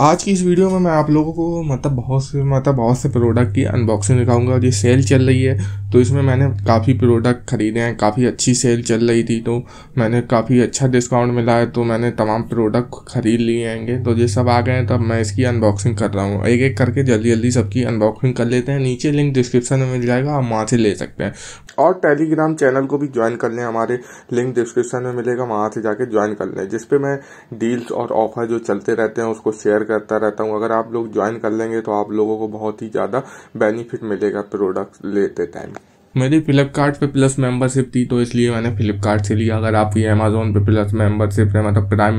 आज की इस वीडियो में मैं आप लोगों को मतलब बहुत से मतलब बहुत से प्रोडक्ट की अनबॉक्सिंग दिखाऊँगा। और ये सेल चल रही है तो इसमें मैंने काफ़ी प्रोडक्ट ख़रीदे हैं, काफ़ी अच्छी सेल चल रही थी तो मैंने काफ़ी अच्छा डिस्काउंट मिला है तो मैंने तमाम प्रोडक्ट ख़रीद लिए हैंगे। तो ये सब आ गए हैं, तब मैं इसकी अनबॉक्सिंग कर रहा हूँ। एक एक करके जल्दी जल्दी सबकी अनबॉक्सिंग कर लेते हैं। नीचे लिंक डिस्क्रिप्शन में मिल जाएगा, आप वहाँ से ले सकते हैं। और टेलीग्राम चैनल को भी ज्वाइन कर लें, हमारे लिंक डिस्क्रिप्शन में मिलेगा, वहाँ से जाके ज्वाइन कर लें जिसपे मैं डील्स और ऑफ़र जो चलते रहते हैं, उसको शेयर करता रहता हूँ। अगर आप लोग ज्वाइन कर लेंगे तो आप लोगों को बहुत ही ज़्यादा बेनिफिट मिलेगा प्रोडक्ट लेते टाइम मेरी फ्लिपकार्ट पे प्लस मेंबरशिप थी तो इसलिए मैंने फ्लिपकार्ट से लिया। अगर आप ये अमेजोन पे प्लस मेंबरशिप है मतलब प्राइम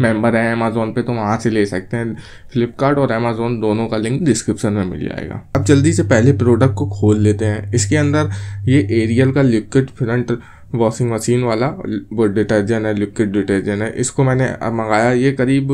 मेंबर है अमेजोन पे तो वहाँ से ले सकते हैं। फ्लिपकार्ट और अमेजोन दोनों का लिंक डिस्क्रिप्शन में मिल जाएगा। अब जल्दी से पहले प्रोडक्ट को खोल लेते हैं। इसके अंदर ये एरियल का लिक्विड फ्रंट वॉशिंग मशीन वाला, वो डिटर्जेंट है, लिक्विड डिटर्जेंट है। इसको मैंने मंगाया, ये करीब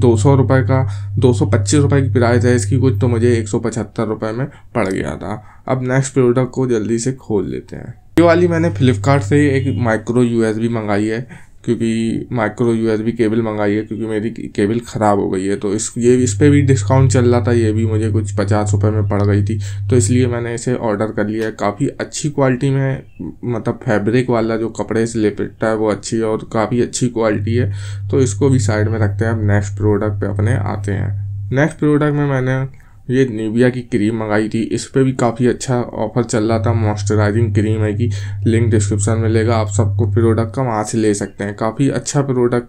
दो सौ रुपये का, दो सौ पच्चीस रुपये की प्राइस है। इसकी कुछ तो मुझे एक सौ पचहत्तर रुपये में पड़ गया था। अब नेक्स्ट प्रोडक्ट को जल्दी से खोल लेते हैं। ये वाली मैंने फ्लिपकार्ट से एक माइक्रो यूएसबी मंगाई है। क्योंकि माइक्रो यूएसबी केबल मंगाई है, क्योंकि मेरी केबल ख़राब हो गई है। तो इस, ये इस पर भी डिस्काउंट चल रहा था, ये भी मुझे कुछ पचास रुपये में पड़ गई थी। तो इसलिए मैंने इसे ऑर्डर कर लिया है। काफ़ी अच्छी क्वालिटी में मतलब फैब्रिक वाला जो कपड़े से लिपटता है, वो अच्छी है और काफ़ी अच्छी क्वालिटी है। तो इसको भी साइड में रखते हैं। अब नेक्स्ट प्रोडक्ट पे अपने आते हैं। नेक्स्ट प्रोडक्ट में मैंने ये निविया की क्रीम मंगाई थी। इस पर भी काफ़ी अच्छा ऑफ़र चल रहा था। मॉइस्चराइजिंग क्रीम है कि लिंक डिस्क्रिप्शन में मिलेगा आप सबको प्रोडक्ट का वहाँ से ले सकते हैं। काफ़ी अच्छा प्रोडक्ट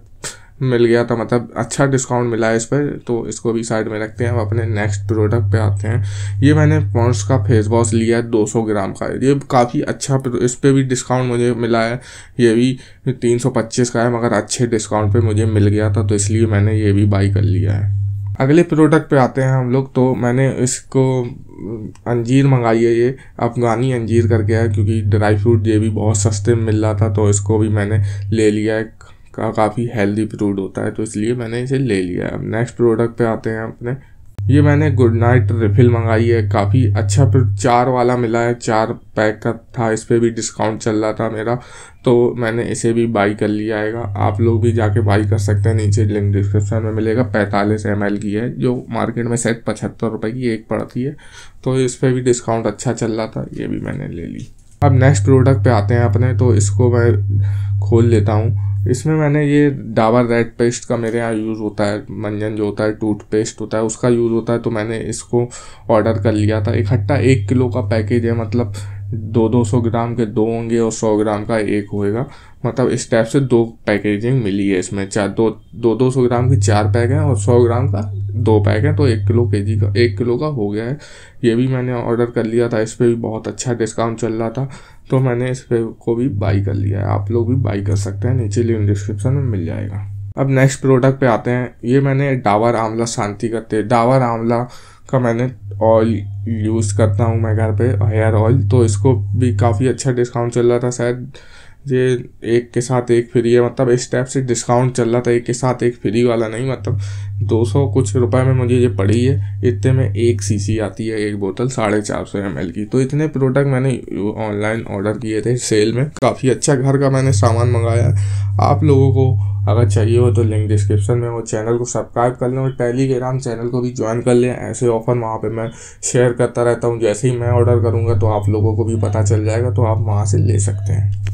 मिल गया था। मतलब अच्छा डिस्काउंट मिला है इस पर तो इसको भी साइड में रखते हैं। अब अपने नेक्स्ट प्रोडक्ट पे आते हैं। ये मैंने पॉन्स का फेस वॉश लिया है। 200 ग्राम का। ये काफ़ी अच्छा इस पर भी डिस्काउंट मुझे मिला है। ये भी 325 का है, मगर अच्छे डिस्काउंट पे मुझे मिल गया था। तो इसलिए मैंने ये भी बाई कर लिया है। अगले प्रोडक्ट पे आते हैं हम लोग तो मैंने इसको अंजीर मंगाई है ये। अफगानी अंजीर करके है, क्योंकि ड्राई फ्रूट ये भी बहुत सस्ते में मिल रहा था तो इसको भी मैंने ले लिया है। का, काफ़ी हेल्दी फ्रूट होता है तो इसलिए मैंने इसे ले लिया है। नेक्स्ट प्रोडक्ट पे आते हैं अपने। ये मैंने गुड नाइट रिफिल मंगाई है, काफ़ी अच्छा फिर चार वाला मिला है, चार पैक का था, इस पर भी डिस्काउंट चल रहा था मेरा तो मैंने इसे भी बाई कर लिया आएगा। आप लोग भी जाके बाई कर सकते हैं, नीचे लिंक डिस्क्रिप्शन में मिलेगा, पैंतालीस एम की है, जो मार्केट में सेट पचहत्तर रुपये की एक पड़ती है तो इस पर भी डिस्काउंट अच्छा चल रहा था, ये भी मैंने ले ली। अब नेक्स्ट प्रोडक्ट पे आते हैं अपने तो इसको मैं खोल लेता हूँ। इसमें मैंने ये डाबर रेड पेस्ट का मेरे यहाँ यूज़ होता है, मंजन जो होता है, टूथपेस्ट होता है, उसका यूज़ होता है तो मैंने इसको ऑर्डर कर लिया था। इकट्ठा एक किलो का पैकेज है मतलब दो दो सौ ग्राम के दो होंगे और सौ ग्राम का एक होएगा। मतलब इस टाइप से दो पैकेजिंग मिली है इसमें। चार, दो दो दो सौ ग्राम के चार पैक हैं और सौ ग्राम का दो पैक हैं तो एक किलो के जी का, एक किलो का हो गया है। ये भी मैंने ऑर्डर कर लिया था, इस पर भी बहुत अच्छा डिस्काउंट चल रहा था तो मैंने इस पे को भी बाई कर लिया है। आप लोग भी बाई कर सकते हैं, नीचे लिंक डिस्क्रिप्शन में मिल जाएगा। अब नेक्स्ट प्रोडक्ट पे आते हैं। ये मैंने डावर आंवला शांति करते डावर आंवला का मैंने ऑयल यूज़ करता हूँ मैं घर पे हेयर ऑयल तो इसको भी काफ़ी अच्छा डिस्काउंट चल रहा था। शायद ये एक के साथ एक फ्री है मतलब इस टाइप से डिस्काउंट चल रहा था, एक के साथ एक फ्री वाला नहीं मतलब दो सौ कुछ रुपए में मुझे ये पड़ी है। इतने में एक सीसी आती है, एक बोतल साढ़े चार सौ एम की। तो इतने प्रोडक्ट मैंने ऑनलाइन ऑर्डर किए थे सेल में। काफ़ी अच्छा घर का मैंने सामान मंगाया। आप लोगों को अगर चाहिए हो तो लिंक डिस्क्रिप्शन में वो चैनल को सब्सक्राइब कर लें और टेलीग्राम चैनल को भी ज्वाइन कर लें। ऐसे ऑफ़र वहाँ पे मैं शेयर करता रहता हूँ। जैसे ही मैं ऑर्डर करूँगा तो आप लोगों को भी पता चल जाएगा तो आप वहाँ से ले सकते हैं।